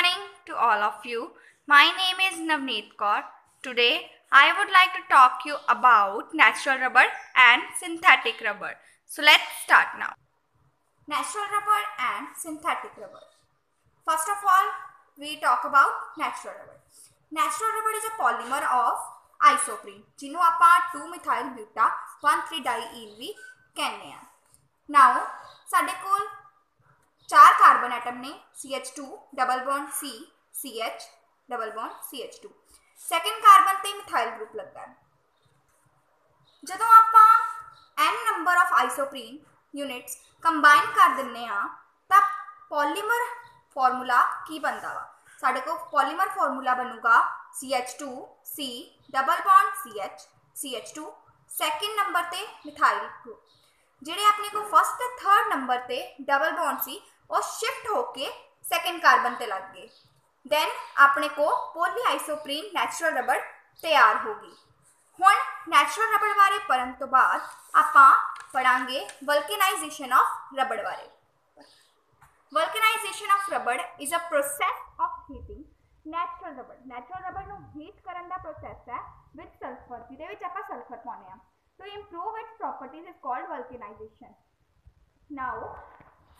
morning to all of you. My name is Navneet Kaur. Today I would like to talk you about natural rubber and synthetic rubber. So let's start now. Natural rubber and synthetic rubber. First of all, we talk about natural rubber. Natural rubber is a polymer of isoprene, Genoapa 2 methyl buta 1,3 diene we kenya. Now, साढ़े ਕਹਿੰਦੇ ਆ ਨਾਓ ਸਾਡੇ ਕੋਲ ਚਾਰ carbon atom ਨੇ CH2 double bond C CH double bond CH2 second carbon ਤੇ methyl group ਲੱਗਦਾ ਹੈ ਜਦੋਂ ਆਪਾਂ n number of isoprene units combine ਕਰ ਦਿੰਨੇ ਆ ਤਾਂ ਪੋਲੀਮਰ ਫਾਰਮੂਲਾ ਕੀ ਬਣਦਾ ਵਾ ਸਾਡੇ ਕੋਲ ਪੋਲੀਮਰ ਫਾਰਮੂਲਾ ਬਣੂਗਾ CH2C double bond CH CH2 second number ਤੇ ਮਿਥਾਈਲ ਗਰੁੱਪ ਜਿਹੜੇ ਆਪਣੇ ਕੋ ਫਸਟ ਤੇ ਥਰਡ ਨੰਬਰ ਤੇ ਡਬਲ ਬੌਂਡ ਸੀ ਉਹ ਸ਼ਿਫਟ ਹੋ ਕੇ ਸੈਕਿੰਡ ਕਾਰਬਨ ਤੇ ਲੱਗ ਗਏ ਦੈਨ ਆਪਣੇ ਕੋ ਪੋਲੀ ਆਈਸੋਪਰੀਨ ਨੈਚੁਰਲ ਰਬੜ ਤਿਆਰ ਹੋ ਗਈ ਹੁਣ ਨੈਚੁਰਲ ਰਬੜ ਬਾਰੇ ਪੜਨ ਤੋਂ ਬਾਅਦ ਆਪਾਂ ਪੜਾਂਗੇ ਵਲਕਨਾਈਜੇਸ਼ਨ ਆਫ ਰਬੜ ਬਾਰੇ vulcanisation of rubber is a process of heating natural rubber natural rubber ਨੂੰ ਹੀਟ ਕਰਨ ਦਾ ਪ੍ਰੋਸੈਸ ਹੈ ਵਿਦ ਸਲਫਰ ਜਿਹਦੇ ਵਿੱਚ ਆਪਾਂ ਸਲਫਰ ਪਾਉਂਦੇ ਆ to improve its properties is called vulcanization. Now,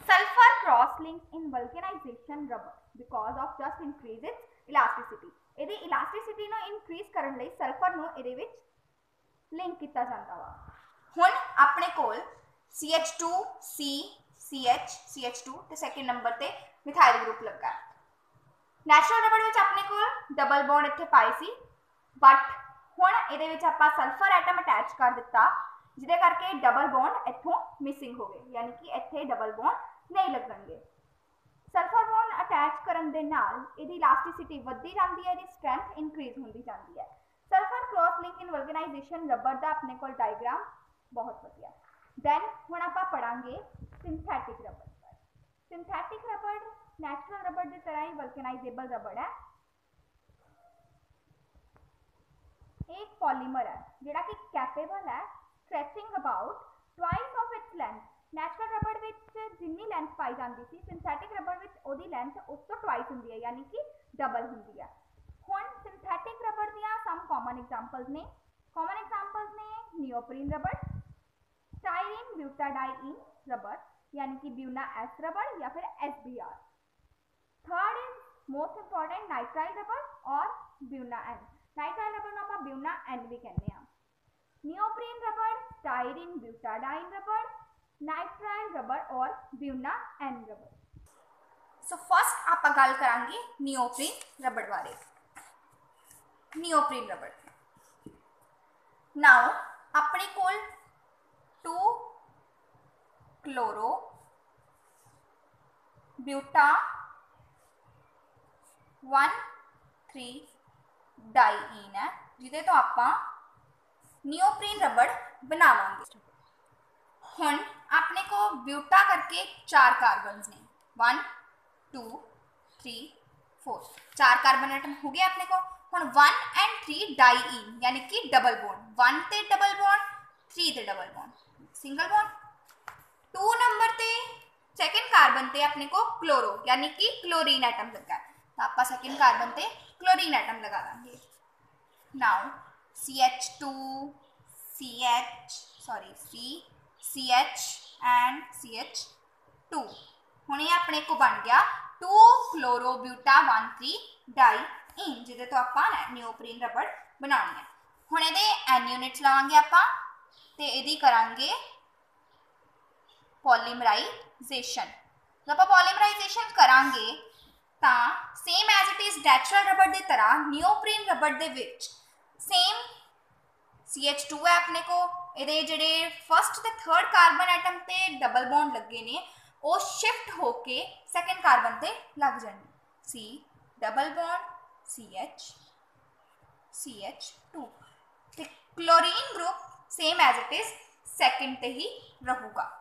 sulfur cross-links in vulcanization rubber because of just increase its elasticity. ਇਹਦੀ elasticity ਨੂੰ increase ਕਰਨ ਲਈ ਸਲਫਰ ਨੂੰ ਇਹਦੇ ਵਿੱਚ ਲਿੰਕ ਕੀਤਾ ਜਾਂਦਾ ਵਾ ਹੁਣ ਆਪਣੇ ਕੋਲ CH2C CH CH2 ਤੇ ਸੈਕਿੰਡ ਨੰਬਰ ਤੇ ਮਿਥਾਈਲ ਗਰੁੱਪ ਲੱਗਾ ਨੈਚੁਰਲ ਰਬੜ ਵਿੱਚ ਆਪਣੇ ਕੋਲ ਡਬਲ ਬੌਂਡ ਇੱਥੇ ਪਾਈ ਸੀ ਬਟ ਹੁਣ ਇਹਦੇ ਵਿੱਚ ਆਪਾਂ ਸਲਫਰ ਐਟਮ ਅਟੈਚ ਕਰ ਦਿੱਤਾ ਜਿਹਦੇ ਕਰਕੇ ਡਬਲ ਬੌਂਡ ਇੱਥੋਂ ਮਿਸਿੰਗ ਹੋ ਗਏ ਯਾਨੀ ਕਿ ਇੱਥੇ ਡਬਲ ਬੌਂਡ ਨਹੀਂ ਲੱਗਣਗੇ ਸਲਫਰ ਬੌਂਡ ਅਟੈਚ ਕਰਨ ਦੇ ਨਾਲ ਇਹਦੀ ਇਲਾਸਟਿਸਿਟੀ ਵੱਧਦੀ ਜਾਂਦੀ ਹੈ ਇਹਦੀ ਸਟਰੈਂਥ ਇਨਕਰੀਜ਼ ਹੁੰਦੀ ਜਾਂਦੀ ਹੈ sulphur cross link in vulcanisation rubber ਦਾ ਆਪਣੇ ਕੋਲ ਡਾਇਗਰਾਮ ਬਹੁਤ ਵਧੀਆ ਦੈਨ ਹੁਣ ਆਪਾਂ ਪੜਾਂਗੇ synthetic rubber synthetic rubber natural rubber ਦੀ ਤਰ੍ਹਾਂ ਹੀ ਵਲਕਨਾਈਜ਼ੇਬਲ ਰਬਰ ਹੈ एक पॉलीमर है ਜਿਹੜਾ ਕਿ ਕੈਪੇਬਲ ਹੈ stretching about twice of its length natural rubber ਵਿੱਚ ਜਿੰਨੀ ਲੈਂਥ ਪਾਈ ਜਾਂਦੀ ਸੀ ਸਿੰਥੈਟਿਕ ਰਬੜ ਵਿੱਚ ਉਹਦੀ ਲੈਂਥ ਉਸ ਤੋਂ ਟਵਾਈਸ ਹੁੰਦੀ ਹੈ ਯਾਨੀ ਕਿ ਡਬਲ ਹੁੰਦੀ ਹੈ ਹੁਣ ਸਿੰਥੈਟਿਕ ਰਬੜ ਦੀਆਂ ਸਮ ਕਾਮਨ ਐਗਜ਼ਾਮਪਲਸ ਨੇ ਕਾਮਨ ਐਗਜ਼ਾਮਪਲਸ ਨੇ neoprene rubber styrene butadiene rubber यानी कि ब्यूना एस रबड़ या फिर S B R third is most important nitrile rubber और ब्यूना एन ਨਾਈਟ੍ਰਾਈਲ ਰਬੜ ਨੂੰ ਆਪਾਂ ਬਿਊਨਾ ਐਨ ਵੀ ਕਹਿੰਦੇ ਆ neoprene rubber styrene butadiene rubber nitrile rubber और buna N rubber so first आप गल करांगे नियोप्रीन रबड़ बारे नियोप्रीन रबड़ नाउ अपने को two chloro buta one three diene है। जिदे तो आप नियोप्रीन रबड़ बनावांगे हम अपने को ब्यूटा करके चार कार्बन ने वन टू थ्री फोर चार कार्बन आइटम हो गए अपने को। हूँ वन एंड थ्री डाईन यानी कि डबल बॉन्ड वन ते डबल बॉन्ड थ्री ते double bond single bond two number से सेकंड कार्बन ते अपने को क्लोरो यानी कि क्लोरीन आइटम लगा। है तो आप कार्बन ते क्लोरीन आइटम लगा देंगे। Now CH2, CH, sorry, C, CH and CH2. ਹੁਣ ਇਹ ਆਪਣੇ ਕੋ ਬਣ ਗਿਆ 2 ਕਲੋਰੋਬਿਊਟਾ 13 ਡਾਈਇਨ ਜਿਹਦੇ ਤੋਂ ਆਪਾਂ ਨਿਓਪਰੀਨ ਰਬੜ ਬਣਾਉਣੀ ਹੈ ਹੁਣ ਇਹਦੇ ਐਨ ਯੂਨਿਟਸ ਲਾਵਾਂਗੇ ਆਪਾਂ ਤੇ ਇਹਦੀ ਕਰਾਂਗੇ ਪੋਲੀਮਰਾਈਜ਼ੇਸ਼ਨ ਜਦੋਂ ਆਪਾਂ ਪੋਲੀਮਰਾਈਜ਼ੇਸ਼ਨ ਕਰਾਂਗੇ ਤਾਂ ਸੇਮ ਐਜ਼ ਇਟ ਇਜ਼ ਡੈਚਰਲ ਰਬੜ ਦੀ ਤਰ੍ਹਾਂ ਨਿਓਪਰੀਨ ਰਬੜ ਦੇ ਵਿੱਚ ਸੇਮ CH2 ਹੈ ਆਪਣੇ ਕੋ ਇਹਦੇ ਜਿਹੜੇ ਫਰਸਟ ਤੇ ਥਰਡ ਕਾਰਬਨ ਐਟਮ ਤੇ ਡਬਲ ਬੌਂਡ ਲੱਗੇ ਨੇ ਉਹ ਸ਼ਿਫਟ ਹੋ ਕੇ ਸੈਕੰਡ ਕਾਰਬਨ ਤੇ ਲੱਗ ਜਾਣਗੇ C double bond CH CH2 ਤੇ chlorine group same as it is second ਤੇ ਹੀ ਰਹੂਗਾ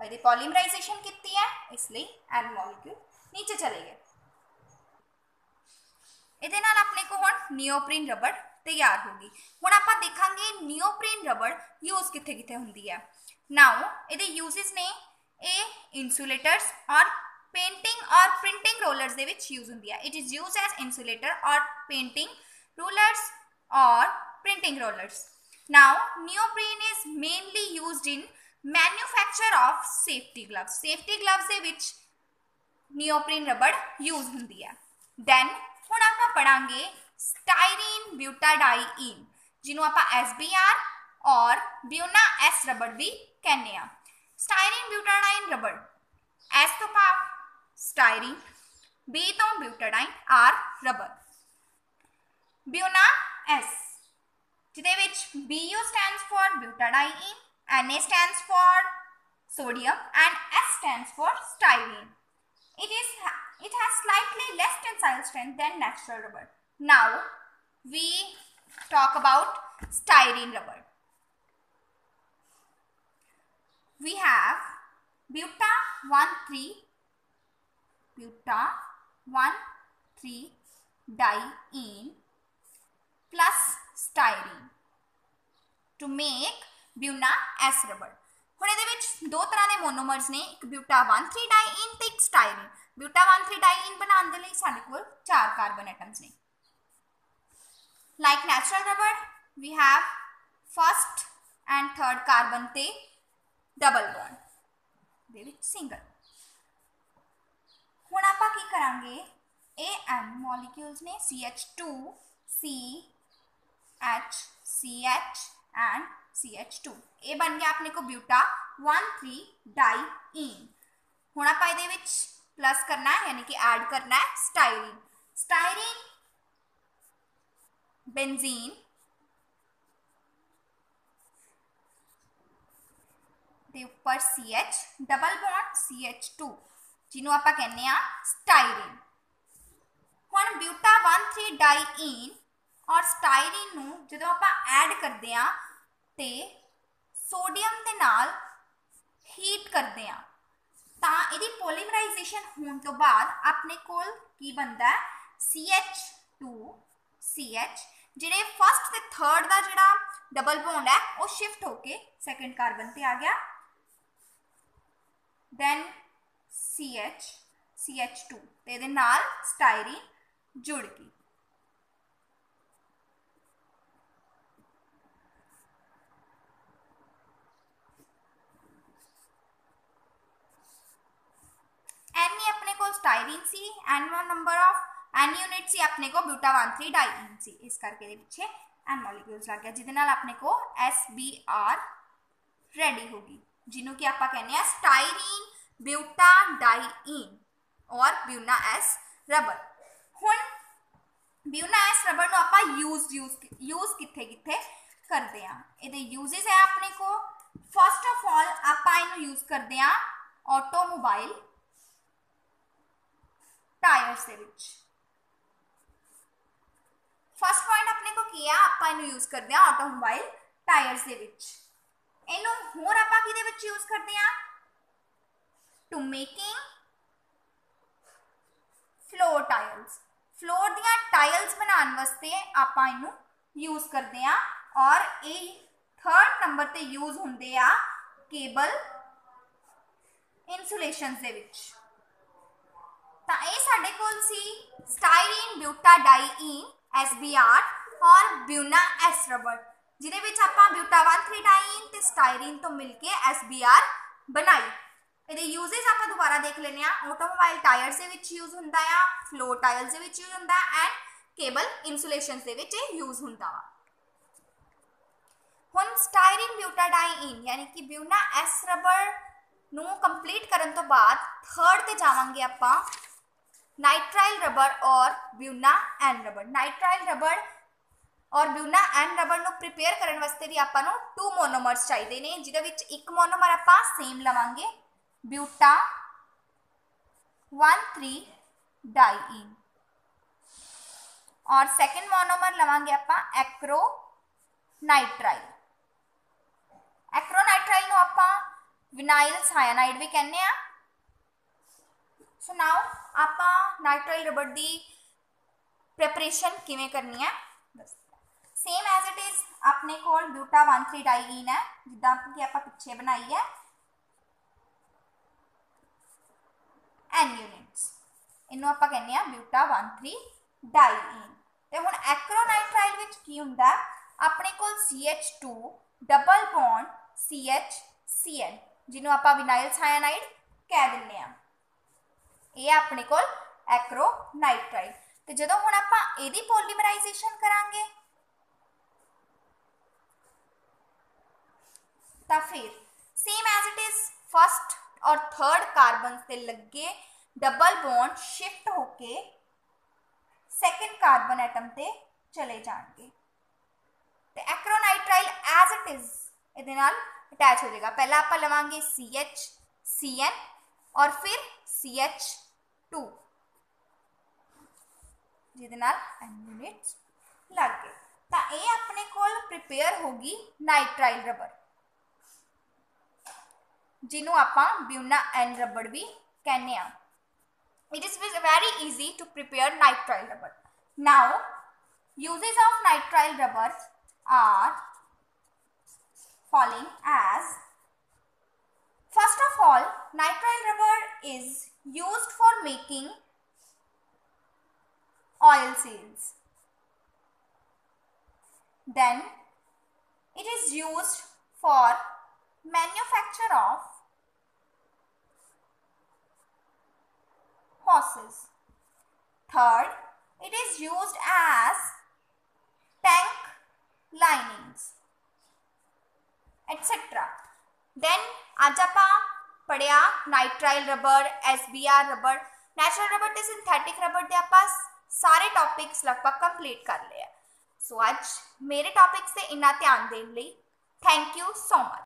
ਇਹਦੀ ਪੋਲੀਮਰਾਈਜੇਸ਼ਨ ਕੀਤੀ ਹੈ ਇਸ ਲਈ ਐਨ ਮੋਲੀਕਿਊਲ ਨੀਚੇ ਚਲੇ ਗਏ ਇਹਦੇ ਨਾਲ ਆਪਣੇ ਕੋ ਹੁਣ ਨਿਓਪਰੀਨ ਰਬੜ ਤਿਆਰ ਹੋ ਗਈ ਹੁਣ ਆਪਾਂ ਦੇਖਾਂਗੇ ਨਿਓਪਰੀਨ ਰਬੜ ਯੂਜ਼ ਕਿੱਥੇ ਕਿੱਥੇ ਹੁੰਦੀ ਹੈ ਨਾਓ ਇਹਦੇ ਯੂਜ਼ਸ ਨੇ ਇਹ ਇਨਸੂਲੇਟਰਸ ਔਰ पेंटिंग और प्रिंटिंग ਪੇਂਟਿੰਗ ਰੋਲਰਸ ਦੇ ਵਿੱਚ ਯੂਜ਼ ਹੁੰਦੀ ਹੈ it is used as insulator ਔਰ ਪੇਂਟਿੰਗ ਰੂਲਰਸ ਔਰ printing rollers now neoprene is mainly used in manufacture of safety gloves safety gloves ਦੇ ਵਿੱਚ neoprene rubber use ਹੁੰਦੀ ਹੈ then ਹੁਣ ਆਪਾਂ ਪੜਾਂਗੇ styrene butadiene ਜਿਹਨੂੰ ਆਪਾਂ SBR ਔਰ ਬਿਊਨਾ S ਰਬੜ ਵੀ ਕਹਿੰਦੇ ਆ styrene butadiene ਰਬੜ S ਤੋਂ ਭਾਵ styrene B ਤੋਂ butadiene R rubber Buna S ਜਿਹਦੇ ਵਿੱਚ BU stands for butadiene, Na stands for sodium and S stands for styrene. It is it has slightly less tensile strength than natural rubber. Now we talk about styrene rubber. We have buta 1,3 buta 1,3 diene plus styrene to make Buna S rubber ਹੁਣ ਇਹਦੇ ਵਿੱਚ ਦੋ ਤਰ੍ਹਾਂ ਦੇ ਮੋਨੋਮਰਸ ਨੇ ਇੱਕ ਬਿਊਟਾ 1,3 dine ਤੇ ਇੱਕ ਸਟਾਈਰੀਨ ਬਿਊਟਾ 1,3 ਡਾਈਨ ਬਣਾਉਣ ਦੇ ਲਈ ਸਾਡੇ ਕੋਲ ਚਾਰ ਕਾਰਬਨ ਐਟਮਸ ਨੇ like natural rubber we have first and third carbon ਤੇ ਡਬਲ ਬੌਂਡ ਦੇ ਵਿੱਚ ਸਿੰਗਲ ਹੁਣ ਆਪਾਂ ਕੀ ਕਰਾਂਗੇ AN ਮੋਲੀਕਿਊਲਸ ਨੇ CH2 C H CH and CH2 ਇਹ ਬਣ ਗਿਆ ਆਪਣੇ ਕੋ ਬਿਊਟਾ 1,3 ਡਾਈਨ ਹੁਣ ਆਪਾਂ ਇਹਦੇ ਵਿੱਚ ਪਲੱਸ ਕਰਨਾ ਹੈ ਯਾਨੀ ਕਿ ਐਡ ਕਰਨਾ ਹੈ ਸਟਾਈਰੀਨ ਸਟਾਈਰੀਨ ਬੈਂਜ਼ੀਨ ਦੇ ਉੱਪਰ CH ਡਬਲ ਬੌਂਡ CH2 ਜਿਹਨੂੰ ਆਪਾਂ ਕਹਿੰਦੇ ਆ ਸਟਾਈਰੀਨ ਹੁਣ ਬਿਊਟਾ 1,3 ਡਾਈਨ ਔਰ ਸਟਾਈਰੀਨ ਨੂੰ ਜਦੋਂ ਆਪਾਂ ਐਡ ਕਰਦੇ ਆ ਤੇ ਸੋਡੀਅਮ ਦੇ ਨਾਲ ਹੀਟ ਕਰਦੇ ਆ ਤਾਂ ਇਹਦੀ ਪੋਲੀਮਰਾਈਜੇਸ਼ਨ ਹੋਣ ਤੋਂ ਬਾਅਦ ਆਪਣੇ ਕੋਲ ਕੀ ਬਣਦਾ ਹੈ? CH2 CH ਜਿਹੜੇ ਫਸਟ ਤੇ ਥਰਡ ਦਾ ਜਿਹੜਾ ਡਬਲ ਬੌਂਡ ਹੈ, ਉਹ ਸ਼ਿਫਟ ਹੋ ਕੇ ਸੈਕੰਡ ਕਾਰਬਨ ਤੇ ਆ ਗਿਆ। ਦੈਨ CH CH2 ਤੇ ਇਹਦੇ ਨਾਲ ਸਟਾਈਰੀਨ ਜੁੜ ਗਈ। Styrene C n1 number of n unit ਸੀ ਆਪਣੇ ਕੋ ਬਿਊਟਾ 13 ਡਾਈਨ ਸੀ ਇਸ ਕਰਕੇ ਦੇ ਪਿੱਛੇ n ਮੋਲੀਕਿਊਲਸ ਲੱਗ ਗਿਆ ਜਿਹਦੇ ਨਾਲ ਆਪਣੇ ਕੋ SBr ਰੈਡੀ ਹੋਗੀ ਜਿਹਨੂੰ ਕਿ ਆਪਾਂ ਕਹਿੰਦੇ ਆ ਸਟਾਈਰੀਨ ਬਿਊਟਾ ਡਾਈਨ ਔਰ ਬਿਊਨਾ S ਰਬਰ ਹੁਣ ਬਿਊਨਾ S ਰਬਰ ਨੂੰ ਆਪਾਂ ਯੂਜ਼ ਯੂਜ਼ ਯੂਜ਼ ਕਿੱਥੇ ਕਿੱਥੇ ਕਰਦੇ ਆ ਇਹਦੇ ਯੂਜ਼ਸ ਹੈ ਆਪਣੇ ਕੋ ਫਸਟ ਆਫ ਆਲ ਆਪਾਂ ਇਹਨੂੰ ਯੂਜ਼ ਕਰਦੇ ਆ ਆਟੋਮੋਬਾਈਲ ਟਾਇਰਸ ਦੇ ਵਿੱਚ ਫਸਟ ਪੁਆਇੰਟ ਆਪਣੇ ਕੋ ਕੀ ਆ ਆਪਾਂ ਇਹਨੂੰ ਯੂਜ਼ ਕਰਦੇ ਆ ਆਟੋਮੋਬਾਈਲ ਟਾਇਰਸ ਦੇ ਵਿੱਚ ਇਹਨੂੰ ਹੋਰ ਆਪਾਂ ਕਿਹਦੇ ਵਿੱਚ ਯੂਜ਼ ਕਰਦੇ ਆ to making floor tiles floor ਦੀਆਂ ਟਾਇਲਸ ਬਣਾਉਣ ਵਾਸਤੇ ਆਪਾਂ ਇਹਨੂੰ ਯੂਜ਼ ਕਰਦੇ ਆ ਔਰ ਇਹ ਥਰਡ ਨੰਬਰ ਤੇ ਯੂਜ਼ ਹੁੰਦੇ ਆ ਕੇਬਲ ਇਨਸੂਲੇਸ਼ਨਸ ਦੇ ਵਿੱਚ ਤਾਂ ਇਹ ਸਾਡੇ ਕੋਲ ਸੀ ਸਟਾਈਰੀਨ ਬਿਊਟਾ SBR ਔਰ ਬਿਊਨਾ S ਰਬੜ, ਜਿਹਦੇ ਵਿੱਚ ਆਪਾਂ ਬਿਊਟਾ 13 ਡਾਈਨ ਤੇ ਸਟਾਈਰੀਨ ਤੋਂ ਮਿਲ ਕੇ SBR ਬਣਾਈ। ਇਹਦੇ ਯੂਜ਼ਸ ਆਪਾਂ ਦੁਬਾਰਾ ਦੇਖ ਲੈਨੇ ਆ ਆਟੋਮੋਬਾਈਲ ਟਾਇਰਸ ਦੇ ਵਿੱਚ ਯੂਜ਼ ਹੁੰਦਾ ਆ ਫਲੋਰ ਟਾਇਲਸ ਦੇ ਵਿੱਚ ਯੂਜ਼ ਹੁੰਦਾ ਐਂਡ ਕੇਬਲ ਇਨਸੂਲੇਸ਼ਨਸ ਦੇ ਵਿੱਚ ਇਹ ਯੂਜ਼ ਹੁੰਦਾ ਵਾ। ਹੁਣ ਸਟਾਈਰੀਨ ਬਿਊਟਾਡਾਈਨ ਯਾਨੀ ਕਿ ਬਿਊਨਾ ਐਸ ਰਬਰ ਨੂੰ ਕੰਪਲੀਟ ਕਰਨ ਤੋਂ ਬਾਅਦ ਥਰਡ ਤੇ ਜਾਵਾਂਗੇ ਆਪਾਂ। ਨਾਈਟ੍ਰਾਈਲ ਰਬੜ ਔਰ ਬਿਊਨਾ ਐਨ ਰਬੜ ਨਾਈਟ੍ਰਾਈਲ ਰਬੜ ਔਰ ਬਿਊਨਾ ਐਨ ਰਬੜ ਨੂੰ ਪ੍ਰਿਪੇਅਰ ਕਰਨ ਵਾਸਤੇ ਵੀ ਆਪਾਂ ਨੂੰ ਟੂ ਮੋਨੋਮਰਸ ਚਾਹੀਦੇ ਨੇ ਜਿਹਦੇ ਵਿੱਚ ਇੱਕ ਮੋਨੋਮਰ ਆਪਾਂ ਸੇਮ ਲਵਾਂਗੇ ਬਿਊਟਾ 13 ਡਾਈਨ ਔਰ ਸੈਕੰਡ ਮੋਨੋਮਰ ਲਵਾਂਗੇ ਆਪਾਂ ਐਕਰੋ ਨਾਈਟ੍ਰਾਈਲ ਐਕਰੋਨਾਈਟ੍ਰਾਈਲ ਨੂੰ ਆਪਾਂ ਵਿਨਾਈਲ ਸਾਇਨਾਈਡ ਵੀ ਕਹਿੰਦੇ ਆ ਸੋ ਨਾਓ ਆਪਾਂ ਨਾਈਟ੍ਰਾਈਲ ਰਬੜ ਦੀ ਪ੍ਰੈਪਰੇਸ਼ਨ ਕਿਵੇਂ ਕਰਨੀ ਹੈ? ਸੇਮ ਐਜ਼ ਇਟ ਇਜ਼ ਆਪਣੇ ਕੋਲ ਬਿਊਟਾ 13 ਡਾਈਨ ਹੈ, ਜਿੱਦਾਂ ਕਿ ਆਪਾਂ ਪਿੱਛੇ ਬਣਾਈ ਹੈ। N units ਇਹਨੂੰ ਆਪਾਂ ਕਹਿੰਦੇ ਆ ਬਿਊਟਾ 13 ਡਾਈਈਨ ਤੇ ਹੁਣ ਐਕਰੋਨਾਈਟ੍ਰਾਈਲ ਵਿੱਚ ਕੀ ਹੁੰਦਾ ਆਪਣੇ ਕੋਲ CH2 ਡਬਲ ਬੌਂਡ CHCl ਜਿਹਨੂੰ ਆਪਾਂ ਵਿਨਾਈਲ ਸਾਇਨਾਈਡ ਕਹਿ ਦਿੰਦੇ ਆ ਇਹ ਆਪਣੇ ਕੋਲ ਐਕਰੋਨਾਈਟ੍ਰਾਈਲ ਤੇ ਜਦੋਂ ਹੁਣ ਆਪਾਂ ਇਹਦੀ ਪੋਲੀਮਰਾਈਜੇਸ਼ਨ ਕਰਾਂਗੇ ਤਾਂ ਫਿਰ same as it is first ਔਰ ਥਰਡ ਕਾਰਬਨ ਤੇ ਲੱਗੇ ਡਬਲ ਬੌਂਡ ਸ਼ਿਫਟ ਹੋ ਕੇ ਸੈਕੰਡ ਕਾਰਬਨ ਐਟਮ ਤੇ ਚਲੇ ਜਾਣਗੇ ਤੇ ਐਕਰੋਨਾਈਟ੍ਰਾਈਲ ਐਜ਼ ਇਟ ਇਜ਼ ਇਹਦੇ ਨਾਲ ਅਟੈਚ ਹੋ ਜਾਏਗਾ ਪਹਿਲਾਂ ਆਪਾਂ ਲਵਾਂਗੇ CH CN ਔਰ ਫਿਰ CH2 ਜਿਹਦੇ ਨਾਲ n ਯੂਨਿਟਸ ਲੱਗ ਗਏ ਤਾਂ ਇਹ ਆਪਣੇ ਕੋਲ ਪ੍ਰਿਪੇਅਰ ਹੋਗੀ ਨਾਈਟ੍ਰਾਈਲ ਰਬਰ ਜਿਹਨੂੰ ਆਪਾਂ ਬਿਊਨਾ ਐਨ ਰਬੜ ਵੀ ਕਹਿੰਦੇ ਆ it is very easy to prepare nitrile rubber now uses of nitrile rubber are following as is used for making oil seals then it is used for manufacture of horses. Third, it is used as tank linings, etc. Then ਅੱਜ ਆਪਾਂ ਪੜਿਆ nitrile rubber SBR rubber natural rubber ਤੇ synthetic rubber ਦੇ ਆਪਾਂ ਸਾਰੇ topics ਲਗਭਗ complete ਕਰ ਲਏ ਆ ਸੋ ਅੱਜ ਮੇਰੇ ਟੌਪਿਕਸ ਤੇ ਇੰਨਾ ਧਿਆਨ ਦੇਣ ਲਈ ਥੈਂਕ ਯੂ ਸੋ ਮਚ